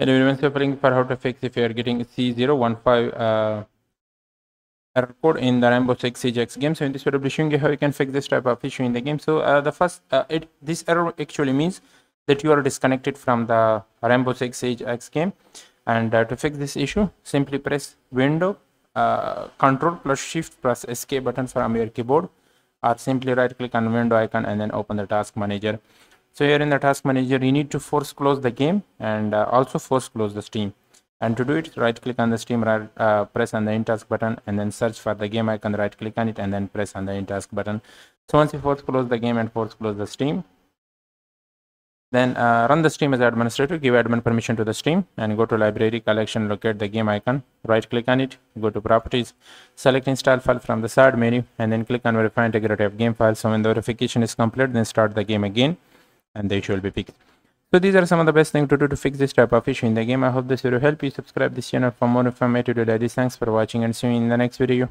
Everyone, so playing for how to fix if you are getting C015 uh, error code in the Rainbow Six Siege game. So in this video, I'll be showing you how you can fix this type of issue in the game. So uh, the first, uh, it this error actually means that you are disconnected from the Rainbow Six Siege game. And uh, to fix this issue, simply press Window, uh, Control plus Shift plus Escape button from your keyboard, or simply right click on Window icon and then open the Task Manager so here in the task manager you need to force close the game and uh, also force close the steam. And to do it right click on the steam right uh, press on the end task button and then search for the game icon right click on it and then press on the end task button. So once you force close the game and force close the steam then uh, run the steam as administrator give admin permission to the steam and go to library collection locate the game icon right click on it go to properties select install file from the side menu and then click on verify integrity of game file. So when the verification is complete then start the game again and the issue will be fixed. So these are some of the best things to do to fix this type of issue in the game. I hope this video helped you. Subscribe this channel for more informative videos. Thanks for watching and see you in the next video.